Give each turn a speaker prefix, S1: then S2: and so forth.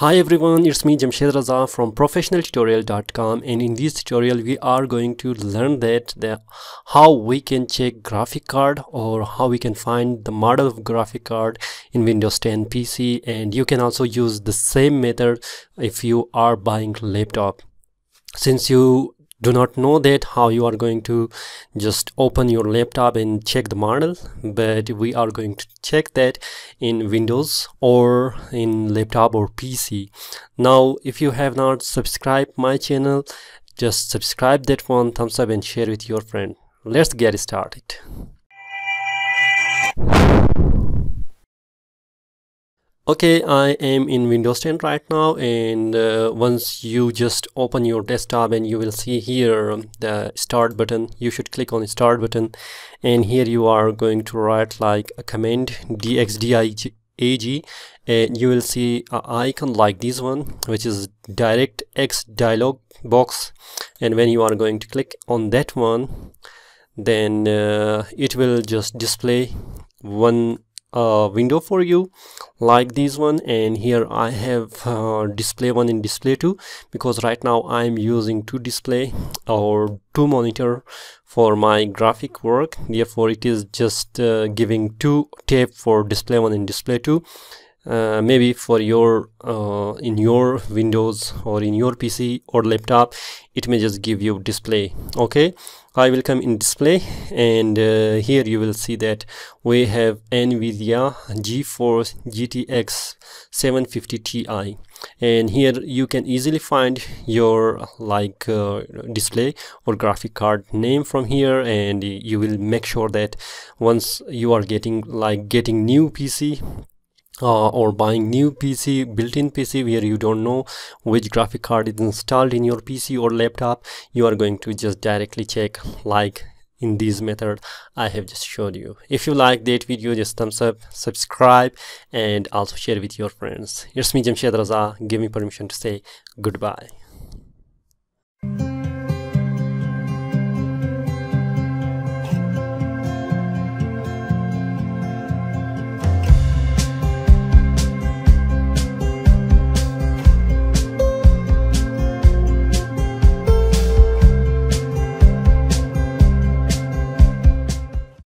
S1: Hi everyone, it's me Jamshaid Raza from professionaltutorial.com and in this tutorial we are going to learn that the, how we can check graphic card or how we can find the model of graphic card in Windows 10 PC and you can also use the same method if you are buying laptop. Since you do not know that how you are going to just open your laptop and check the model but we are going to check that in windows or in laptop or pc now if you have not subscribed my channel just subscribe that one thumbs up and share with your friend. Let's get started okay i am in windows 10 right now and uh, once you just open your desktop and you will see here the start button you should click on the start button and here you are going to write like a command dxdiag and you will see an icon like this one which is directx dialog box and when you are going to click on that one then uh, it will just display one a window for you. Like this one and here I have uh, display one and display two because right now I'm using two display or two monitor for my graphic work. Therefore it is just uh, giving two tab for display one and display two uh, maybe for your uh, in your windows or in your pc or laptop it may just give you display okay? I will come in display and uh, here you will see that we have NVIDIA GeForce GTX 750 Ti. And here you can easily find your like uh, display or graphic card name from here and you will make sure that once you are getting like getting new PC uh, or buying new PC built-in PC where you don't know which graphic card is installed in your PC or laptop you are going to just directly check like in this method I have just showed you. If you like that video just thumbs up subscribe and also share with your friends. It's me Jamshaid Raza. Give me permission to say goodbye